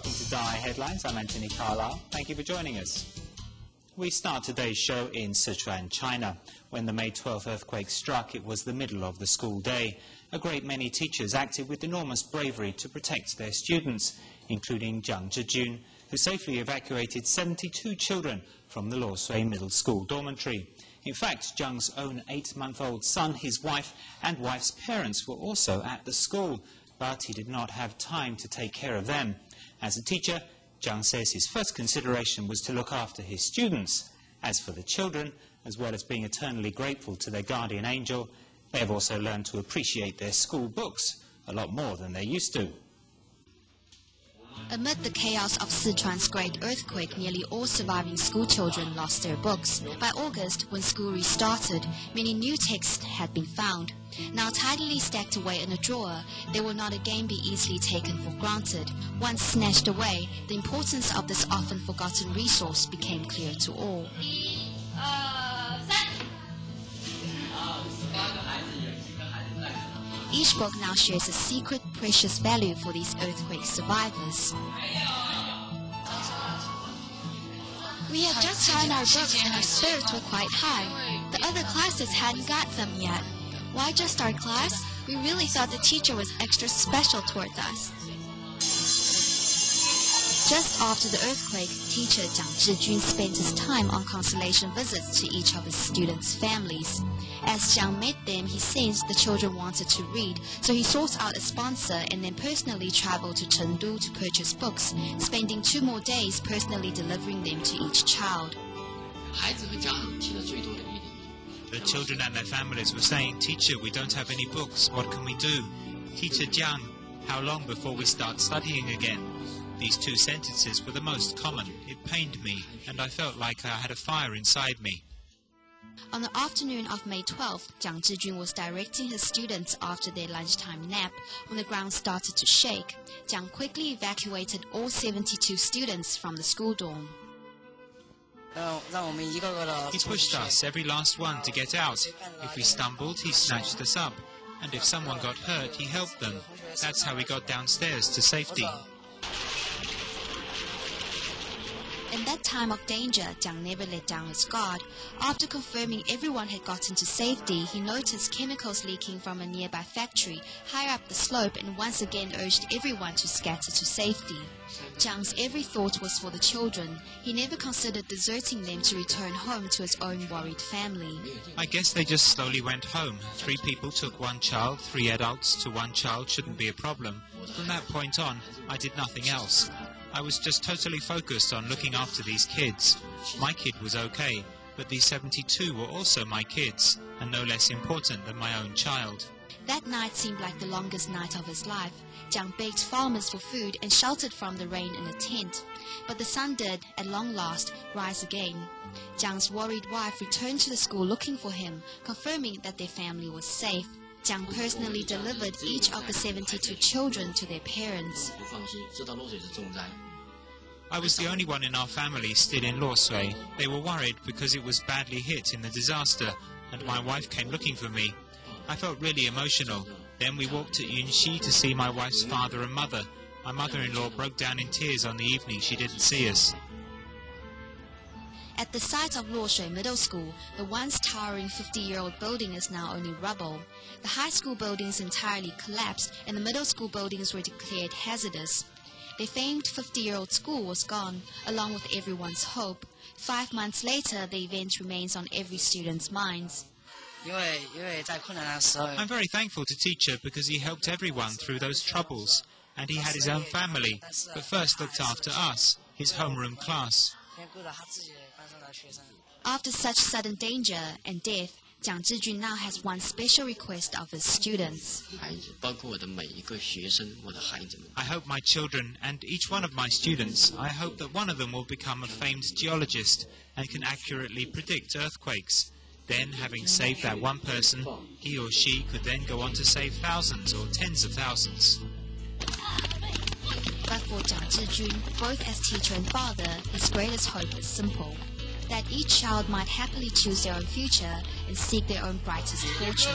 Welcome to Da Ai Headlines. I'm Anthony Carlisle. Thank you for joining us. We start today's show in Sichuan, China. When the May 12th earthquake struck, it was the middle of the school day. A great many teachers acted with enormous bravery to protect their students, including Jiang Zhijun, who safely evacuated 72 children from the Luoshui Middle School dormitory. In fact, Jiang's own eight-month-old son, his wife, and wife's parents were also at the school, but he did not have time to take care of them. As a teacher, Jiang says his first consideration was to look after his students. As for the children, as well as being eternally grateful to their guardian angel, they have also learned to appreciate their school books a lot more than they used to. Amid the chaos of Sichuan's great earthquake, nearly all surviving school children lost their books. By August, when school restarted, many new texts had been found. Now tidily stacked away in a drawer, they will not again be easily taken for granted. Once snatched away, the importance of this often forgotten resource became clear to all. Uh, Each book now shares a secret, precious value for these earthquake survivors. We had just found our books and our spirits were quite high. The other classes hadn't got them yet. Why just our class? We really thought the teacher was extra special towards us. Just after the earthquake, teacher Jiang Zhijun spent his time on consolation visits to each of his students' families. As Jiang met them, he sensed the children wanted to read, so he sought out a sponsor and then personally traveled to Chengdu to purchase books, spending two more days personally delivering them to each child. The children and their families were saying, Teacher, we don't have any books. What can we do? Teacher Jiang, how long before we start studying again? These two sentences were the most common. It pained me, and I felt like I had a fire inside me. On the afternoon of May 12th, Jiang Zhijun was directing his students after their lunchtime nap when the ground started to shake. Jiang quickly evacuated all 72 students from the school dorm. He pushed us, every last one, to get out. If we stumbled, he snatched us up. And if someone got hurt, he helped them. That's how we got downstairs to safety. In that time of danger, Jiang never let down his guard. After confirming everyone had gotten to safety, he noticed chemicals leaking from a nearby factory higher up the slope and once again urged everyone to scatter to safety. Jiang's every thought was for the children. He never considered deserting them to return home to his own worried family. I guess they just slowly went home. Three people took one child, three adults to one child shouldn't be a problem. From that point on, I did nothing else. I was just totally focused on looking after these kids. My kid was okay, but these 72 were also my kids, and no less important than my own child. That night seemed like the longest night of his life. Jiang begged farmers for food and sheltered from the rain in a tent. But the sun did, at long last, rise again. Jiang's worried wife returned to the school looking for him, confirming that their family was safe. Jiang personally delivered each of the 72 children to their parents. I was the only one in our family still in Luoshui. They were worried because it was badly hit in the disaster, and my wife came looking for me. I felt really emotional. Then we walked to Yunxi to see my wife's father and mother. My mother-in-law broke down in tears on the evening she didn't see us. At the site of Luoshui Middle School, the once towering 50-year-old building is now only rubble. The high school buildings entirely collapsed and the middle school buildings were declared hazardous. The famed 50-year-old school was gone, along with everyone's hope. Five months later, the event remains on every student's minds. I'm very thankful to teacher because he helped everyone through those troubles, and he had his own family, but first looked after us, his homeroom class. After such sudden danger and death, Jiang Zhijun now has one special request of his students. I hope my children and each one of my students, I hope that one of them will become a famed geologist and can accurately predict earthquakes. Then, having saved that one person, he or she could then go on to save thousands or tens of thousands. Jiang Zhijun, both as teacher and father, his greatest hope is simple that each child might happily choose their own future and seek their own brightest fortune.